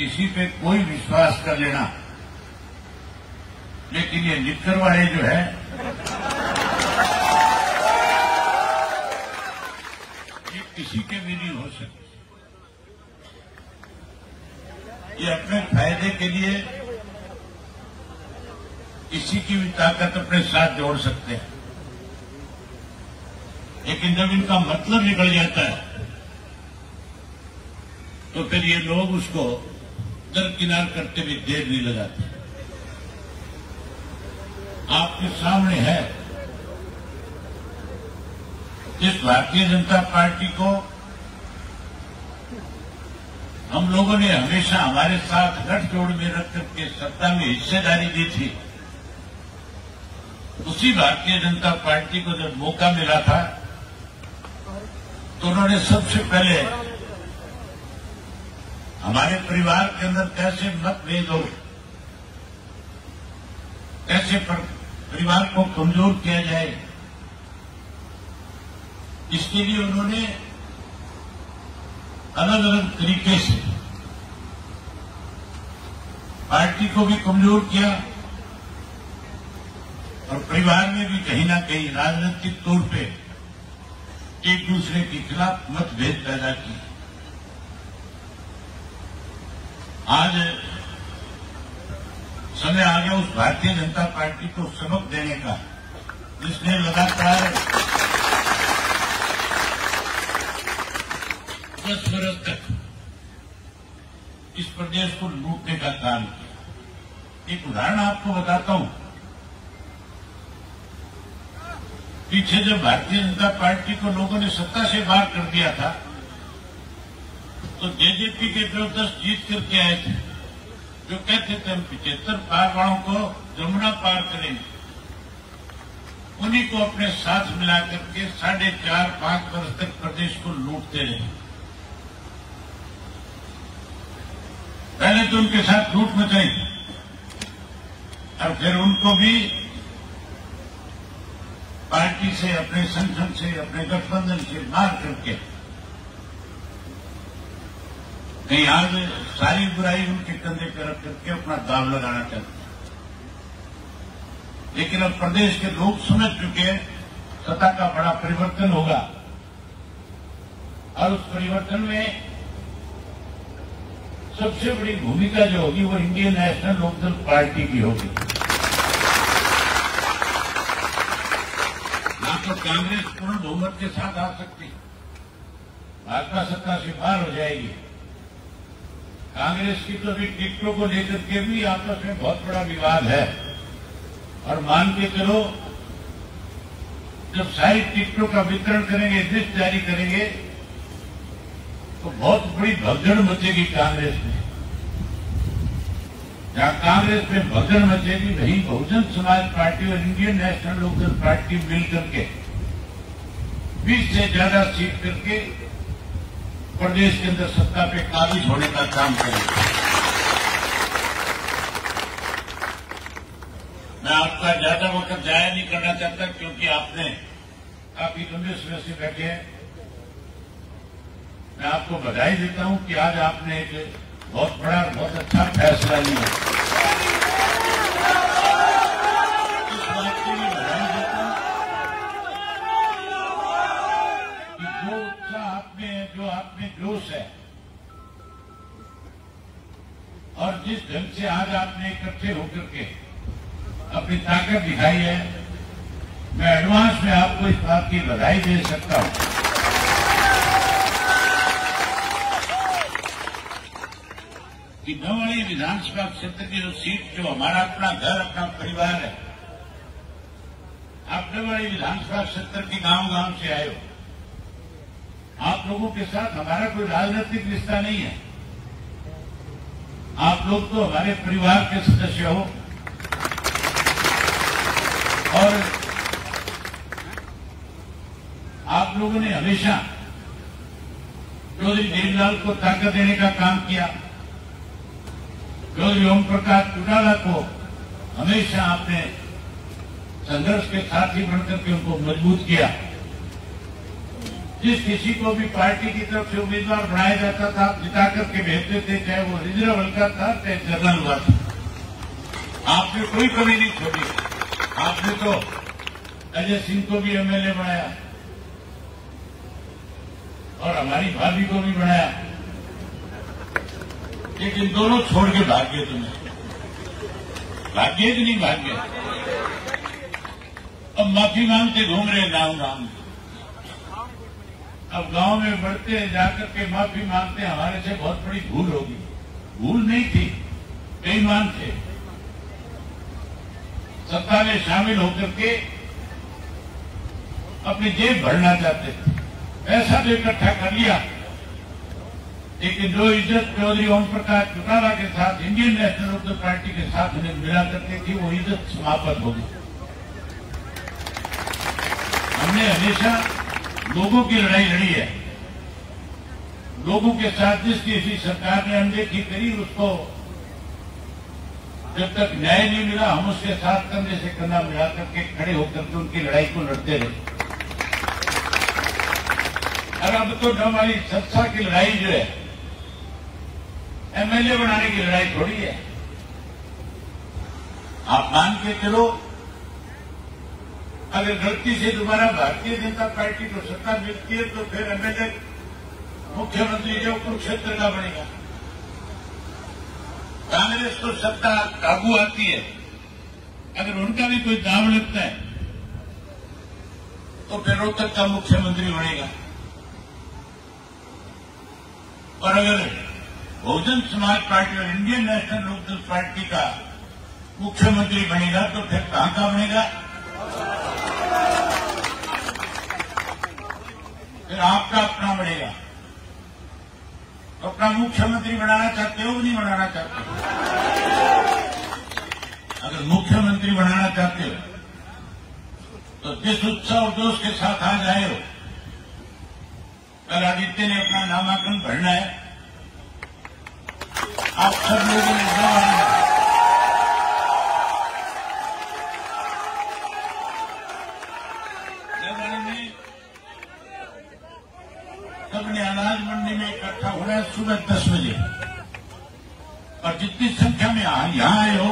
किसी पे कोई विश्वास कर लेना। लेकिन ये निक्कर वाले जो है, ये किसी के भी नहीं हो सकते। ये अपने फ़ायदे के लिए किसी की भी ताकत अपने साथ जोड़ सकते हैं। लेकिन जब इनका मतलब निकल जाता है तो फिर ये लोग उसको दरकिनार करते भी देर नहीं लगाते। आपके सामने है। इस भारतीय जनता पार्टी को हम लोगों ने हमेशा हमारे साथ गठजोड़ में रख करके सत्ता में हिस्सेदारी दी थी, उसी भारतीय जनता पार्टी को जब मौका मिला था तो उन्होंने सबसे पहले हमारे परिवार के अंदर कैसे मतभेद हो कैसे परिवार को कमज़ोर किया जाए? इसके लिए उन्होंने अलग अलग तरीके से पार्टी को भी कमज़ोर किया और परिवार में भी कहीं ना कहीं राजनीतिक तौर पे एक दूसरे के खिलाफ मतभेद पैदा किए। आज समय आ गया उस भारतीय जनता पार्टी को सबक देने का, जिसने लगातार दस वर्ष तक इस प्रदेश को लूटने का काम किया। एक उदाहरण आपको बताता हूँ। पीछे जब भारतीय जनता पार्टी को लोगों ने सत्ता से बाहर कर दिया था तो जेजेपी के ज़बरदस्त जीत करके आए थे, जो कहते थे हम पिछहत्तर पार वालों को जमुना पार करेंगे। उन्हीं को अपने साथ मिला करके साढ़े चार पाँच वर्ष तक प्रदेश को लूटते रहे। पहले तो उनके साथ लूट मचाई और फिर उनको भी पार्टी से, अपने संगठन से, अपने गठबंधन से मार करके कहीं आज सारी बुराई उनके कंधे पर रख करके अपना दाव लगाना चाहते हैं। लेकिन अब प्रदेश के लोग समझ चुके हैं, सत्ता का बड़ा परिवर्तन होगा। और उस परिवर्तन में सबसे बड़ी भूमिका जो होगी, वो इंडियन नेशनल लोकदल पार्टी की होगी। ना तो कांग्रेस पूर्ण बहुमत के साथ आ सकती, भाजपा सत्ता से बाहर हो जाएगी। कांग्रेस की तो अभी टिकटों को लेकर के भी आपस में बहुत बड़ा विवाद है। और मान के चलो, जब सारी टिकटों का वितरण करेंगे, लिस्ट जारी करेंगे तो बहुत बड़ी भगदड़ मचेगी कांग्रेस में। जहाँ कांग्रेस में भगदड़ मचेगी, वहीं बहुजन समाज पार्टी और इंडियन नेशनल लोकदल पार्टी मिलकर के, बीस से ज़्यादा सीट करके प्रदेश के अंदर सत्ता पे काबिज होने का काम करें। मैं आपका ज़्यादा वक्त जाया नहीं करना चाहता क्योंकि आपने काफ़ी लंबे समय से बैठे हैं। मैं आपको बधाई देता हूँ कि आज आपने एक बहुत बड़ा और बहुत अच्छा फैसला लिया। जिस ढंग से आज आपने इकट्ठे होकर के अपनी ताकत दिखाई है, मैं एडवांस में आपको इस बात की बधाई दे सकता हूँ। कि नवाड़ी विधानसभा क्षेत्र की जो सीट, जो हमारा अपना घर, अपना परिवार है, आप नवाड़ी विधानसभा क्षेत्र के गाँव गाँव से आए हो। आप लोगों के साथ हमारा कोई राजनीतिक रिश्ता नहीं है। आप लोग तो हमारे परिवार के सदस्य हो। और आप लोगों ने हमेशा चौधरी देवीलाल को ताकत देने का काम किया। चौधरी ओम प्रकाश चौटाला को हमेशा आपने संघर्ष के साथ ही बनकर के उनको मज़बूत किया। जिस किसी को भी पार्टी की तरफ़ से उम्मीदवार बनाया जाता था जिता करके भेजते थे, चाहे वो रिज़र्व हल्का था, चाहे जनरल हुआ था। आपने कोई कमी नहीं छोड़ी। आपने तो अजय सिंह को भी एमएलए बनाया। और हमारी भाभी को भी बनाया। लेकिन दोनों छोड़ के भाग गए तुम्हें। भाग्य कि नहीं भाग्य। अब माफ़ी मांगते घूम रहे गाँव गाँव में अब गाँव में बढ़ते हैं, जाकर के माफ़ी मांगते हैं, हमारे से बहुत बड़ी भूल होगी। भूल नहीं थी, बेईमान थे। सत्ता में शामिल होकर के अपनी जेब भरना चाहते थे। पैसा तो इकट्ठा कर लिया। लेकिन जो इज़्ज़त चौधरी ओम प्रकाश चौटाला के साथ, इंडियन नेशनल लोकदल पार्टी के साथ उन्हें मिला करके थी, वो इज़्ज़त समाप्त हो गई। हमने हमेशा लोगों की लड़ाई लड़ी है। लोगों के साथ जिस किसी सरकार ने अनदेखी करी, उसको जब तक न्याय नहीं मिला, हम उसके साथ कंधे से कंधा मिला करके खड़े होकर के उनकी लड़ाई को लड़ते रहे। और अब तो हमारी सत्ता की लड़ाई जो है एमएलए बनाने की लड़ाई थोड़ी है। आप मान के चलो अगर गलती से दोबारा भारतीय जनता पार्टी को सत्ता मिलती है तो फिर एमएलए मुख्यमंत्री जो कुरुक्षेत्र का बनेगा। कांग्रेस को सत्ता काबू आती है। अगर उनका भी कोई दाव लगता है तो फिर रोहतक का मुख्यमंत्री बनेगा। और अगर बहुजन समाज पार्टी और इंडियन नेशनल लोकदल पार्टी का मुख्यमंत्री बनेगा तो फिर कहाँ का बनेगा? फिर आपका अपना बढ़ेगा। तो अपना मुख्यमंत्री बनाना चाहते हो नहीं बनाना चाहते हो? अगर मुख्यमंत्री बनाना चाहते हो तो जिस उत्साह और जोश के साथ आज आए हो, कल आदित्य ने अपना नामांकन भरना है। आप सब लोगों ने जवाब में सबने अनाज मंडी में इकट्ठा होना है सुबह दस बजे। और जितनी संख्या में यहाँ आए हो,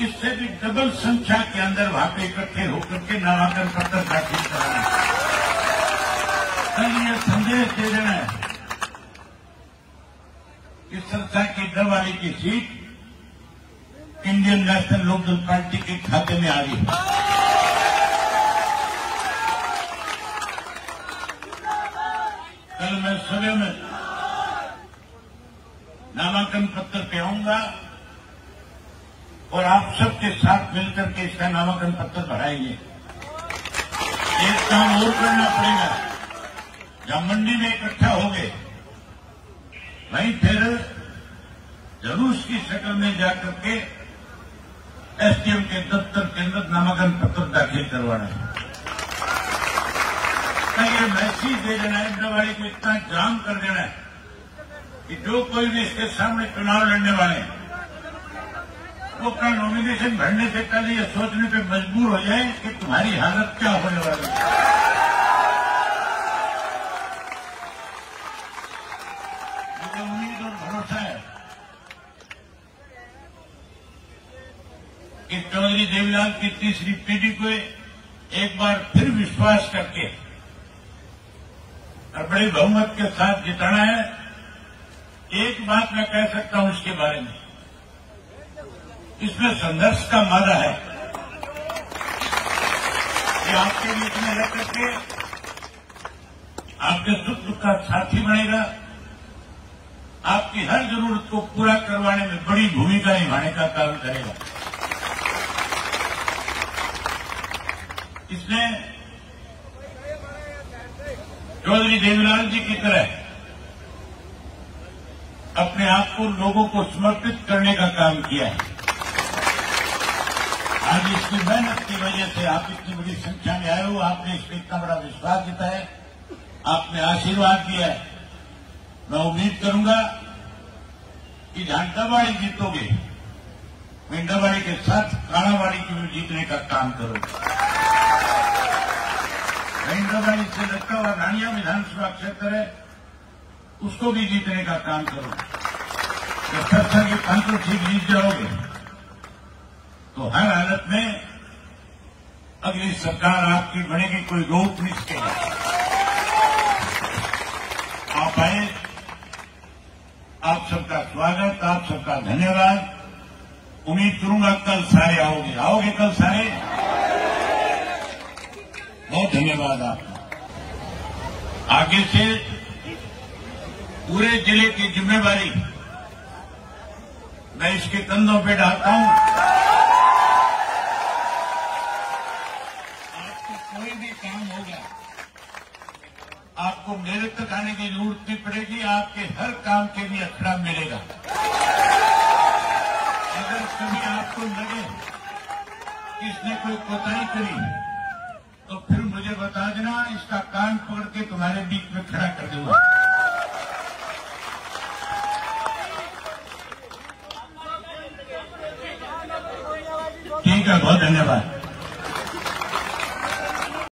इससे भी डबल संख्या के अंदर वहाँ पे इकट्ठे होकर के नामांकन पत्र दाखिल कराना। कल ये संदेश दे देना है कि संस्था की डरवाली की seat Indian National Lokdal party के खाते में आ गई कल मैं सुबह में नामांकन पत्र पे आऊँगा और आप सबके साथ मिलकर के इसका नामांकन पत्र भराएँगे एक काम और करना पड़ेगा। जब मंडी में इकट्ठा हो गए, वहीं फिर ज़रूर की शक्ल में जाकर के एसडीएम के दफ्तर के अंदर नामांकन पत्र दाखिल करवाना है। ये मैसेज दे देना है इंद्रवाड़ी को इतना जाम कर देना है। कि जो कोई भी इसके सामने चुनाव लड़ने वाले वो अपना नॉमिनेशन भरने से पहले ये सोचने पे मजबूर हो जाए कि तुम्हारी हालत क्या होने वाली है। मुझे उम्मीद और भरोसा है कि चौधरी देवीलाल की तीसरी पीढ़ी को एक बार फिर विश्वास करके और बड़े बहुमत के साथ जिताना है। बात मैं कह सकता हूँ इसके बारे में। इसमें संघर्ष का मादा है। कि आपके बीच में रह करके आपके सुख दुख का साथी बनेगा। आपकी हर ज़रूरत को पूरा करवाने में बड़ी भूमिका निभाने का काम करेगा। इसने चौधरी देवीलाल जी की तरह अपने आप को लोगों को समर्पित करने का काम किया है। आज इसकी मेहनत की वजह से आप इतनी बड़ी संख्या में आए हो, आपने इसमें इतना बड़ा विश्वास जताया आपने आशीर्वाद दिया है। मैं उम्मीद करूँगा कि डबाड़ी जीतोगे मैं डबाड़ी के साथ कालावाड़ी की भी जीतने का काम करूँगा। मैं महेंद्रभाई से लगता हुआ रानिया विधानसभा क्षेत्र है उसको भी जीतने का काम करो। जब की पंत्र ठीक जीत जाओगे तो हर हालत में अगली सरकार आपकी बनेगी, कोई रोक नहीं सकेगा आप आए, आप सबका स्वागत, आप सबका धन्यवाद। उम्मीद करूँगा कल सारे आओगे। आओगे कल सारे? बहुत धन्यवाद आपका। आगे से पूरे ज़िले की जिम्मेवारी मैं इसके कंधों पे डालता हूँ। आपको कोई भी काम होगा आपको मेरे तक आने की ज़रूरत नहीं पड़ेगी, आपके हर काम के लिए अखड़ा मिलेगा। अगर कभी आपको लगे किसने कोई कोताही करी तो फिर मुझे बता देना, इसका कान पकड़ के तुम्हारे बीच में खड़ा कर दूँगा। ठीक है बहुत धन्यवाद